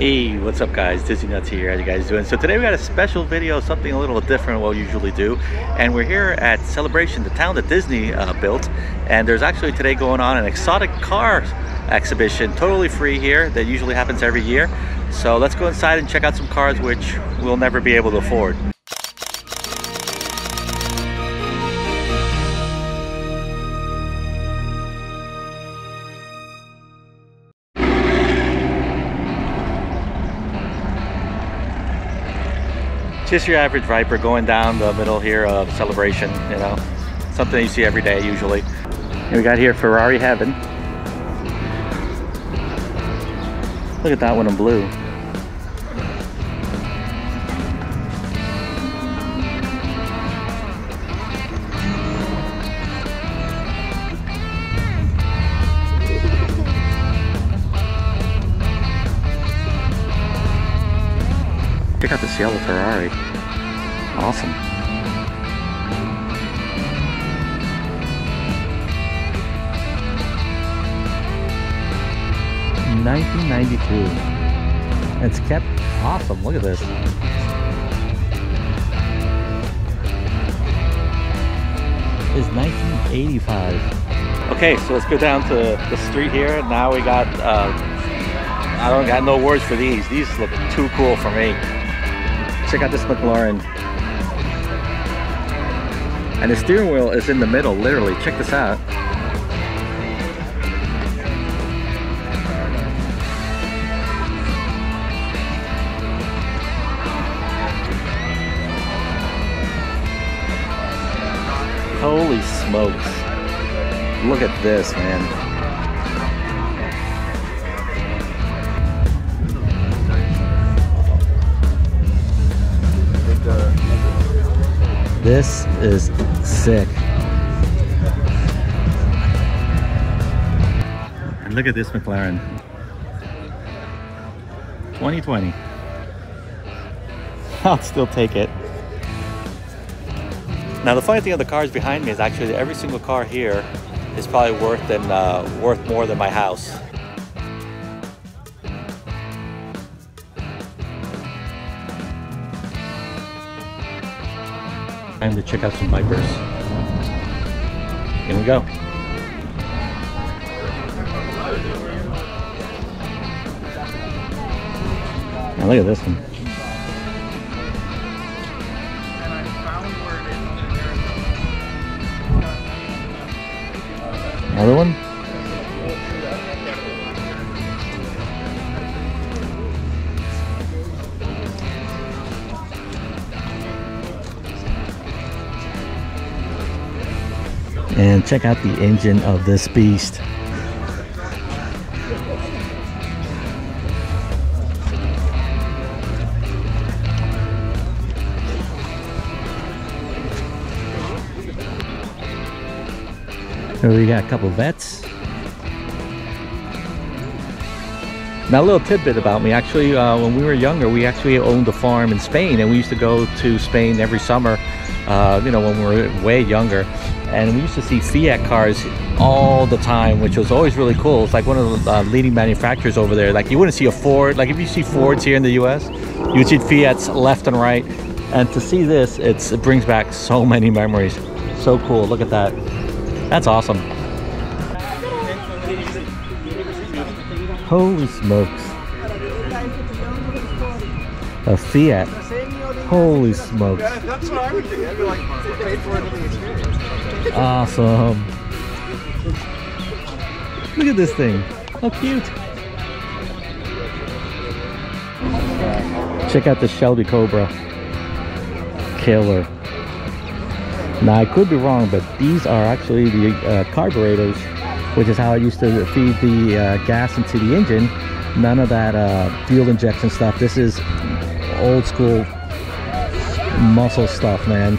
Hey, what's up guys? Disney Nuts here. How you guys doing? So today we got a special video, something a little different what we usually do. And we're here at Celebration, the town that Disney uh, built. And there's actually today going on an exotic car exhibition, totally free here, that usually happens every year. So let's go inside and check out some cars which we'll never be able to afford. Just your average Viper going down the middle here of Celebration, you know. Something you see every day usually. And we got here Ferrari Heaven. Look at that one in blue. Check out this yellow Ferrari. Awesome. Nineteen ninety two. It's kept awesome. Look at this. It's 1985. Okay, so let's go down to the street here. Now we got uh, I don't got no words for these. These look too cool for me. Check out this McLaren. And the steering wheel is in the middle, literally. Check this out. Holy smokes. Look at this, man. This is sick. And look at this McLaren. 2020. I'll still take it. Now the funny thing of the cars behind me is actually every single car here is probably worth than uh, worth more than my house. Time to check out some Vipers. Here we go. Now look at this one. Another one? And check out the engine of this beast. Here we got a couple Vettes. Now a little tidbit about me, actually uh, when we were younger we actually owned a farm in Spain and we used to go to Spain every summer, uh, you know when we were way younger and we used to see Fiat cars all the time, which was always really cool. It's like one of the uh, leading manufacturers over there. Like you wouldn't see a Ford, like if you see Fords here in the US, you would see Fiats left and right. And to see this, it's, it brings back so many memories. So cool, look at that. That's awesome. Holy smokes. A Fiat. Holy smokes. That's what I would think. I'd be like, paid for it. Awesome. Look at this thing. How cute. Check out the Shelby Cobra. Killer. Now I could be wrong, but these are actually the uh, carburetors, which is how I used to feed the uh, gas into the engine. None of that uh, fuel injection stuff. This is old school muscle stuff, man.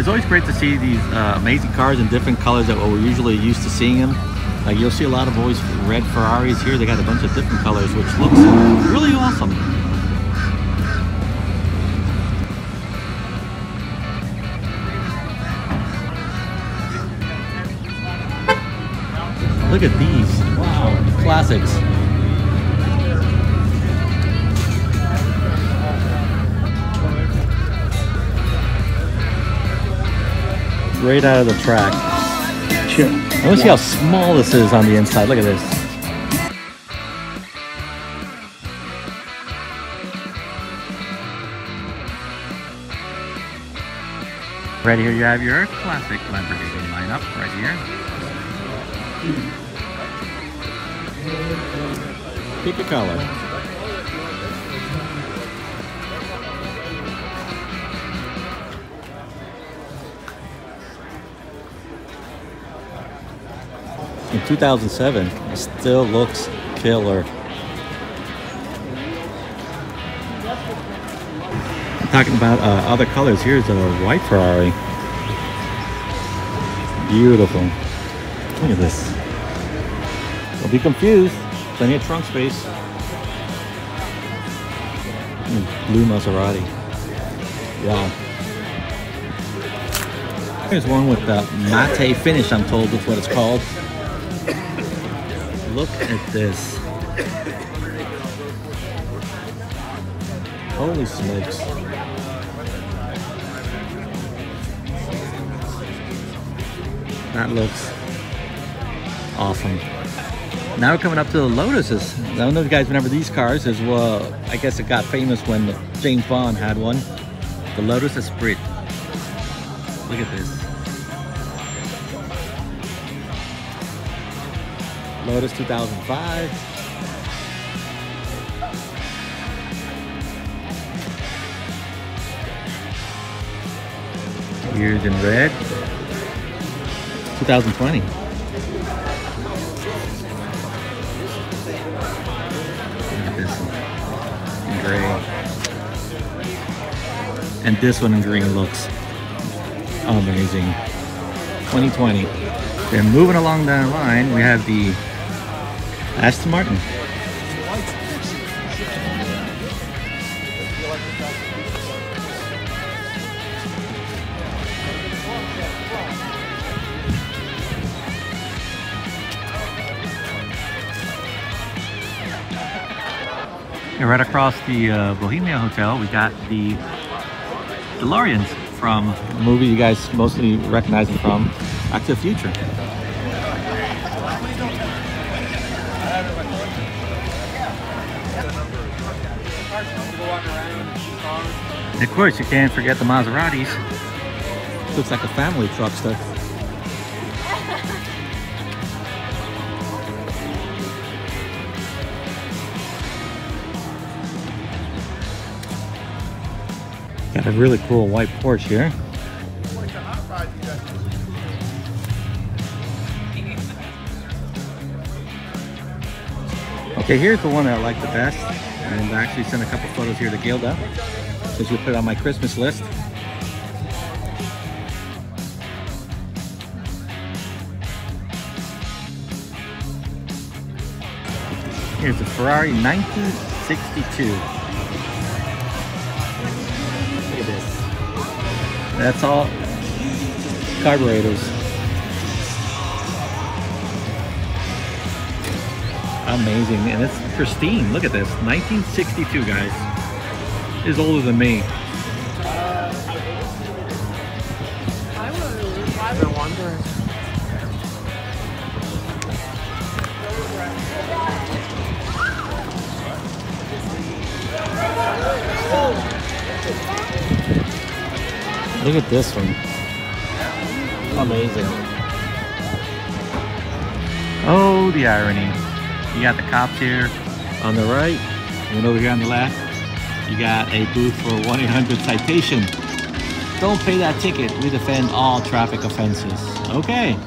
It's always great to see these uh, amazing cars in different colors that we're usually used to seeing them. Like you'll see a lot of always red Ferraris here. They got a bunch of different colors, which looks really awesome. Look at these. Wow. Classics. Right out of the track. Sure. I want to see how small this is on the inside. Look at this. Right here you have your classic Lamborghini lineup right here. Pick a color. 2007, it still looks killer. Talking about uh, other colors, here's a white Ferrari. Beautiful. Look at this. Don't be confused. Plenty of trunk space. Blue Maserati. Yeah. Here's one with the matte finish, I'm told is what it's called. Look at this. Holy smokes. That looks awesome. Now we're coming up to the Lotuses. I don't know if you guys remember these cars as well. I guess it got famous when James Bond had one. The Lotus Esprit. Look at this. Lotus 2005. Here's in red. 2020. Look at this one. In gray. And this one in green looks amazing. 2020. Then moving along the line, we have the Aston Martin. And right across the uh, Bohemian Hotel, we got the DeLoreans from a movie you guys mostly recognize it from, Back to the Future. And of course, you can't forget the Maseratis. Looks like a family truck stuff. Got a really cool white Porsche here. Okay, here's the one I like the best. And I actually sent a couple photos here to Guilda. So she'll put it on my Christmas list. Here's a Ferrari 1962. Look at this. That's all carburetors. Amazing. And it's pristine. Look at this. 1962, guys. Is older than me. No wonder. Look at this one. Amazing. Oh, the irony. You got the cops here on the right, and over here on the left, you got a booth for 1-800 citation. Don't pay that ticket. We defend all traffic offenses. Okay.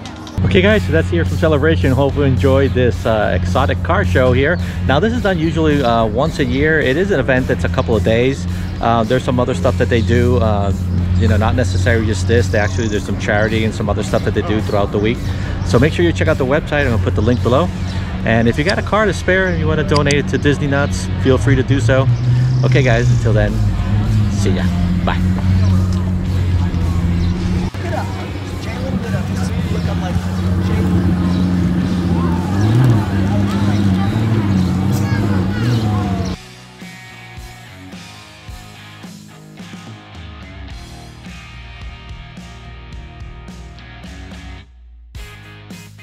Okay guys, so that's here from Celebration. Hope you enjoyed this uh, exotic car show here. Now this is done usually uh, once a year. It is an event that's a couple of days. Uh, there's some other stuff that they do. Uh, you know, not necessarily just this. They actually there's some charity and some other stuff that they do throughout the week. So make sure you check out the website. I'm gonna put the link below. And if you got a car to spare and you want to donate it to Disney Nuts, feel free to do so. Okay, guys. Until then, see ya. Bye.